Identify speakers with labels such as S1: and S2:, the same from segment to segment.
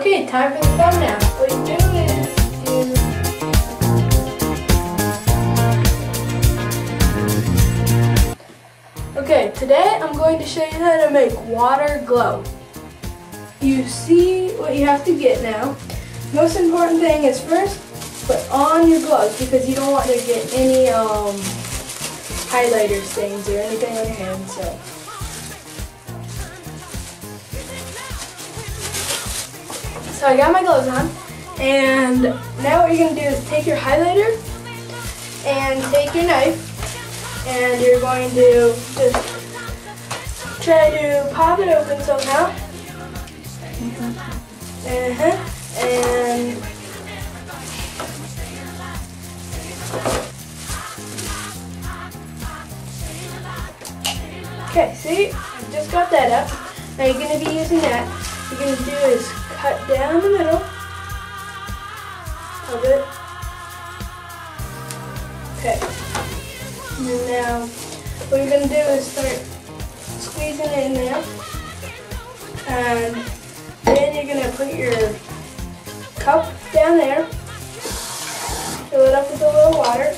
S1: Okay, time for the thumbnail. now. What you do is. Okay, today I'm going to show you how to make water glow. You see what you have to get now. Most important thing is first, put on your gloves because you don't want to get any um, highlighter stains or anything on your hands. So. So I got my gloves on, and now what you're going to do is take your highlighter and take your knife, and you're going to just try to pop it open somehow. Uh-huh. And Okay, see? Just got that up. Now you're going to be using that. What you're going to do is cut down the middle of it. Okay. And now what you're going to do is start squeezing it in there. And then you're going to put your cup down there. Fill it up with a little water.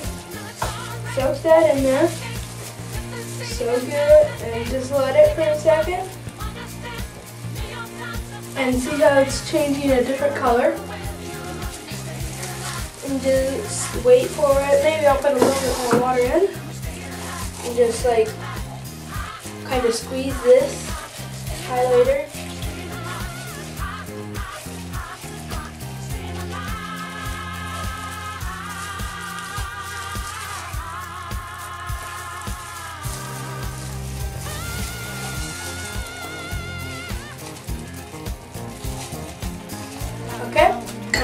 S1: Soak that in there so good and just let it for a second and see how it's changing a different color? And just wait for it. Maybe I'll put a little bit more water in. And just like kind of squeeze this highlighter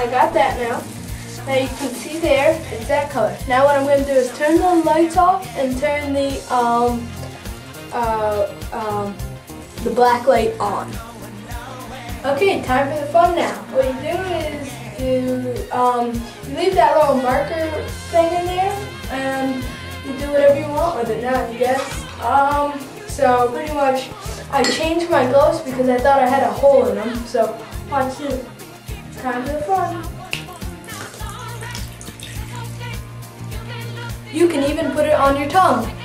S1: I got that now. Now you can see there, it's that color. Now what I'm going to do is turn the lights off and turn the um, uh, um, the black light on. Okay, time for the fun now. What you do is you, um, leave that little marker thing in there and you do whatever you want with it now, I guess. Um, so pretty much I changed my gloves because I thought I had a hole in them. So watch this. You can even put it on your tongue.